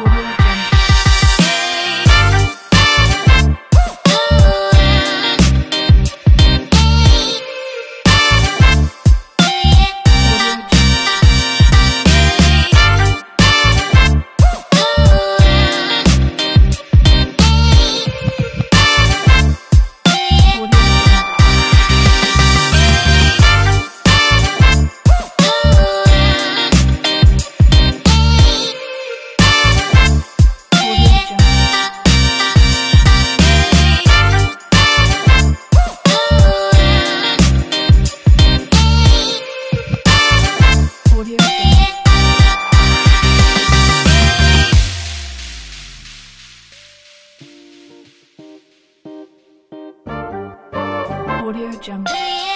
Audio Audio Jungle.